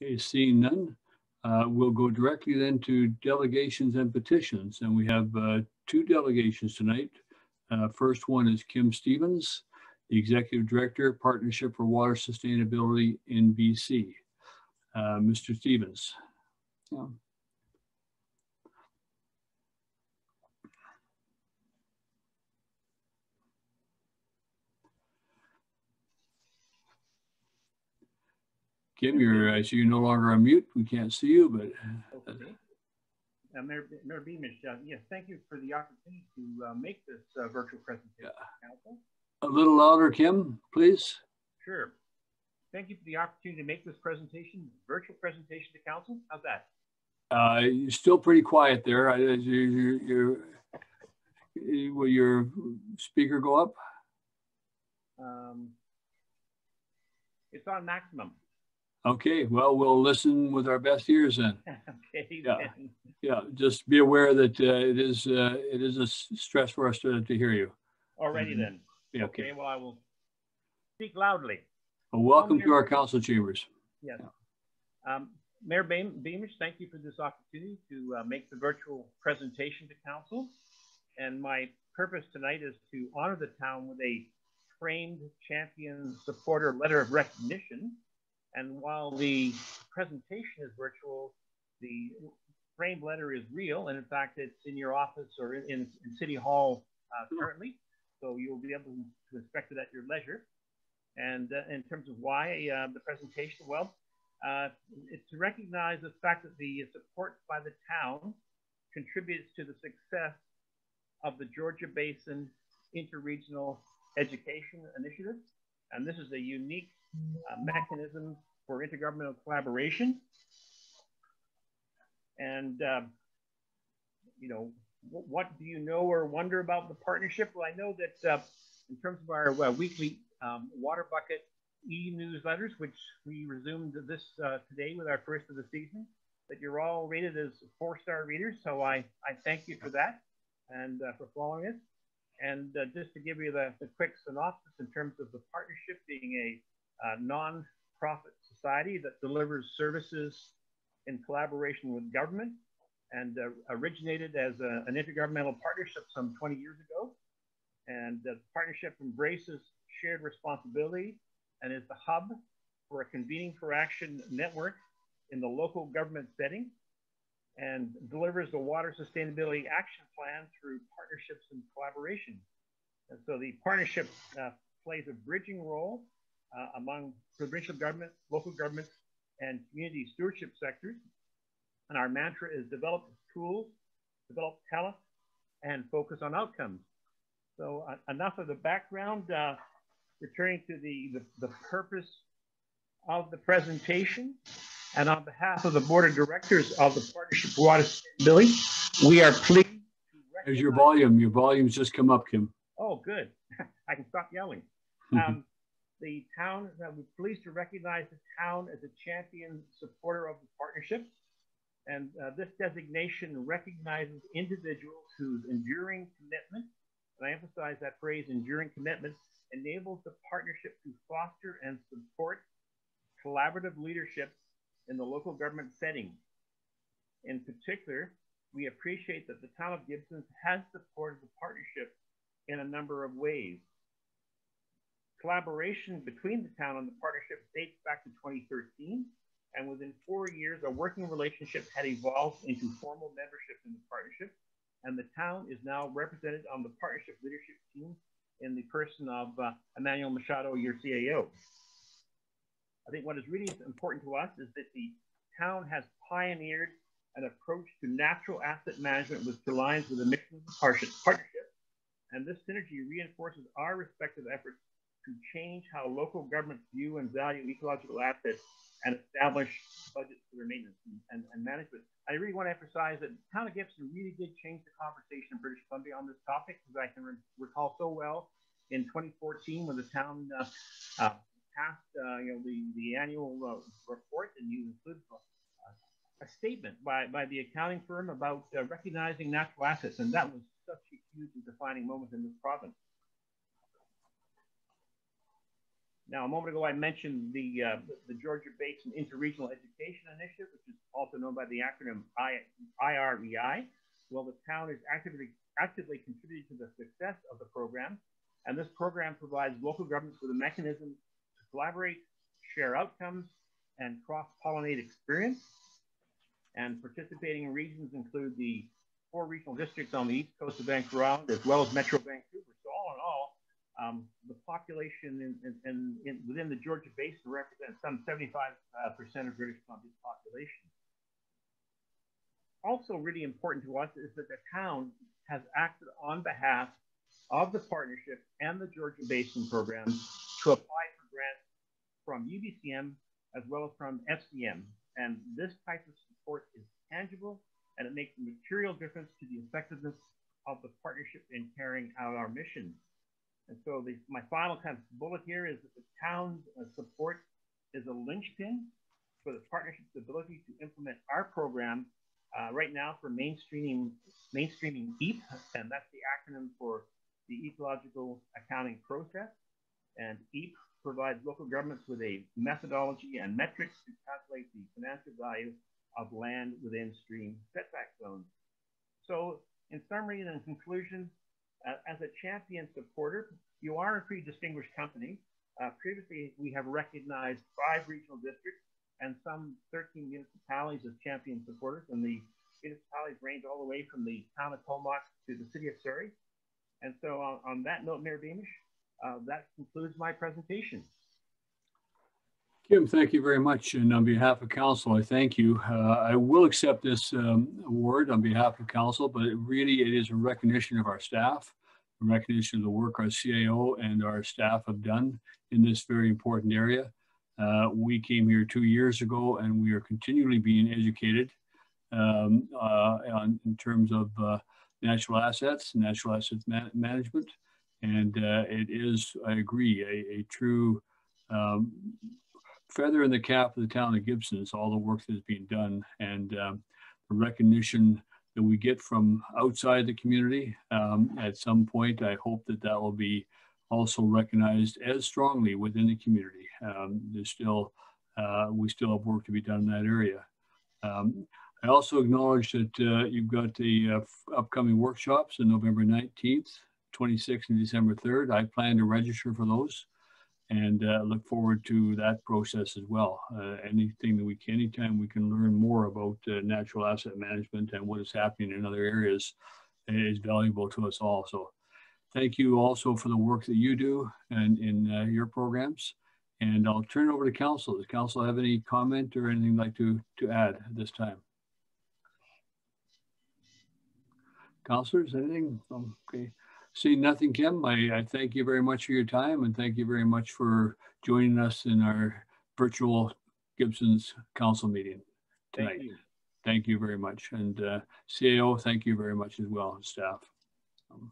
Okay, seeing none, uh, we'll go directly then to delegations and petitions. And we have uh, two delegations tonight. Uh, First one is Kim Stephens, the Executive Director, Partnership for Water Sustainability in BC. Uh, Mr. Stephens. Yeah. Kim, you're, I see you're no longer on mute. We can't see you, but Okay. Uh, Mayor, Mayor Beamish, uh, yes, thank you for the opportunity to uh, make this uh, virtual presentation. to Council. a little louder, Kim, please. Sure. Thank you for the opportunity to make this presentation, virtual presentation to council. How's that? Uh, you're still pretty quiet there. I, you, you, you, will your speaker go up? Um, it's on maximum. Okay, well, we'll listen with our best ears then. okay. Yeah. then. Yeah, just be aware that uh, it is uh, it is a stress for us to, to hear you. Alrighty Mhm. then. Yeah, Okay. okay. Well, I will speak loudly. Well, welcome to our council chambers. Yes. Um, Mayor Beam- Beamish, thank you for this opportunity to uh, make the virtual presentation to council. And my purpose tonight is to honor the town with a framed champion supporter letter of recognition. And while the presentation is virtual, the framed letter is real. And in fact, it's in your office or in, in, in City Hall uh, currently. So you'll be able to inspect it at your leisure. And uh, in terms of why uh, the presentation, well, uh, it's to recognize the fact that the support by the town contributes to the success of the Georgia Basin Interregional Education Initiative. And this is a unique uh, mechanism for intergovernmental collaboration. And, uh, you know, wh- what do you know or wonder about the partnership? Well, I know that uh, in terms of our uh, weekly um, water bucket e-newsletters, which we resumed this uh, today with our first of the season, that you're all rated as four-star readers. So I, I thank you for that and uh, for following it. And just to give you the, the quick synopsis in terms of the partnership being a uh, non-profit society that delivers services in collaboration with government and uh, originated as a, an intergovernmental partnership some 20 years ago. And the partnership embraces shared responsibility and is the hub for a convening for action network in the local government setting and delivers the water sustainability action plan through partnerships and collaboration. And so the partnership uh, plays a bridging role uh, among provincial government, local governments, and community stewardship sectors. And our mantra is develop tools, develop talent, and focus on outcomes. So uh, enough of the background. Uh, returning to the, the, the purpose of the presentation. And on behalf of the board of directors of the Partnership for Water Sustainability, we are pleased. to There's your volume. Your volume's just come up, Kim. Oh, good. I can stop yelling. Um, the town, we're pleased to recognize the town as a champion supporter of the partnership. And uh, this designation recognizes individuals whose enduring commitment, and I emphasize that phrase, enduring commitment, enables the partnership to foster and support collaborative leadership in the local government setting. In particular, we appreciate that the town of Gibson has supported the partnership in a number of ways. Collaboration between the town and the partnership dates back to 2013, and within four years, a working relationship had evolved into formal membership in the partnership, and the town is now represented on the partnership leadership team in the person of uh, Emanuel Machado, your CAO. I think what is really important to us is that the town has pioneered an approach to natural asset management which aligns with the mission of the partnership. partnership. And this synergy reinforces our respective efforts to change how local governments view and value ecological assets and establish budgets for their maintenance and, and, and management. I really want to emphasize that the town of Gibson really did change the conversation in British Columbia on this topic, because I can re recall so well in 2014 when the town uh, uh, passed uh, you know, the, the annual uh, report and you included a, a statement by, by the accounting firm about uh, recognizing natural assets. And that was such a huge and defining moment in this province. Now, a moment ago, I mentioned the, uh, the Georgia Basin Interregional Education Initiative, which is also known by the acronym I, IREI. Well, the town is actively, actively contributing to the success of the program. And this program provides local governments with a mechanism to collaborate, share outcomes, and cross-pollinate experience. And participating regions include the four regional districts on the east coast of Vancouver Island, as well as Metro Vancouver. So all in all, um, the population in, in, in, in, within the Georgia Basin represents some 75% uh, of British Columbia's population. Also really important to us is that the town has acted on behalf of the partnership and the Georgia Basin program to apply for grants from UBCM as well as from FCM. And this type of support is tangible and it makes a material difference to the effectiveness of the partnership in carrying out our mission. And so the, my final kind of bullet here is that the town's uh, support is a linchpin for the partnership's ability to implement our program uh, right now for mainstreaming, mainstreaming EAP, and that's the acronym for the Ecological Accounting Process. And EAP provides local governments with a methodology and metrics to calculate the financial value of land within stream setback zones. So in summary and in conclusion, uh, as a champion supporter, you are a pretty distinguished company. Uh, previously, we have recognized five regional districts and some 13 municipalities as champion supporters, and the municipalities range all the way from the town of Comox to the city of Surrey. And so on, on that note, Mayor Beamish, uh, that concludes my presentation. Kim, thank you very much. And on behalf of council, I thank you. Uh, I will accept this um, award on behalf of council, but it really it is a recognition of our staff, a recognition of the work our CAO and our staff have done in this very important area. Uh, we came here two years ago and we are continually being educated um, uh, on, in terms of uh, natural assets, natural asset man management. And uh, it is, I agree, a, a true um, feather in the cap of the town of Gibson is all the work that is being done and um, the recognition that we get from outside the community. Um, at some point, I hope that that will be also recognized as strongly within the community. Um, there's still, uh, we still have work to be done in that area. Um, I also acknowledge that uh, you've got the uh, upcoming workshops on November 19th, 26th, and December 3rd. I plan to register for those and uh, look forward to that process as well. Uh, anything that we can, anytime we can learn more about uh, natural asset management and what is happening in other areas is valuable to us all. So thank you also for the work that you do and in uh, your programs. And I'll turn it over to council. Does council have any comment or anything like to, to add at this time? Councilors, anything? Okay. See nothing, Kim. I, I thank you very much for your time and thank you very much for joining us in our virtual Gibsons council meeting tonight. Thank you, thank you very much. And uh, CAO, thank you very much as well, staff. Um,